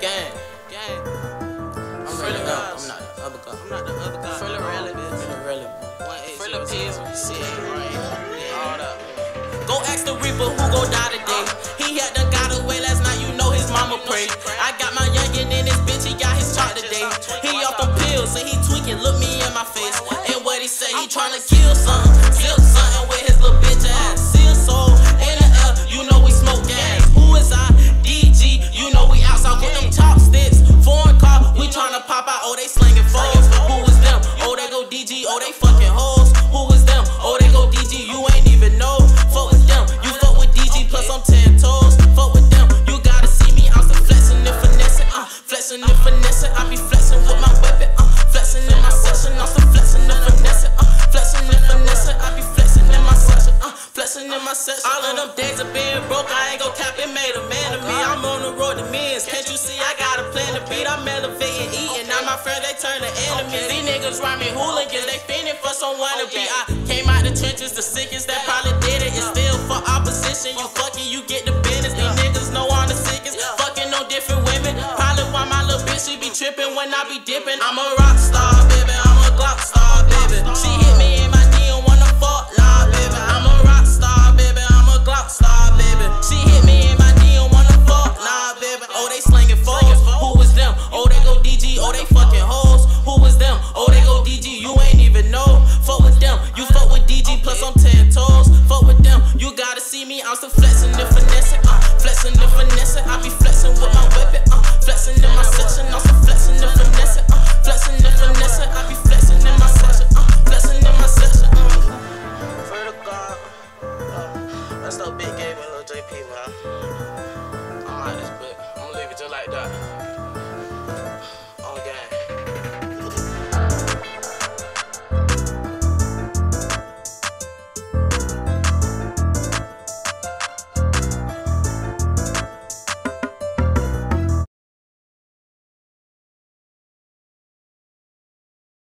Gang. Gang. I'm really up. I'm not the other guy. I'm not the other guy. Really relevant. Really relevant. Frilla Pills, shit, right. All up. Go ask the Reaper who gon' die today. He had done got away last night, you know his mama pray. I got my youngin' in this bitch, he got his chart today. He off the pills, say he tweaking, look me in my face. And what he say, he tryna kill session. All of them days of being broke, I ain't gon' cap it, made a man of me. I'm on the road to millions, can't you see I got a plan to beat? I'm elevating, eating. Now my friends they turn to enemies. These niggas rhyme me hooligans, they fiending for someone to oh, be. I came out the trenches, the sickest that probably did it. It's still for opposition. You fucking, you get the business. These niggas know I'm the sickest. Fucking on different women. Probably why my little bitch she be tripping when I be dipping. I'm a rock star. even know. Fuck with them, you fuck with DG, plus I'm 10 toes. Fuck with them, you gotta see me, I'm still flex.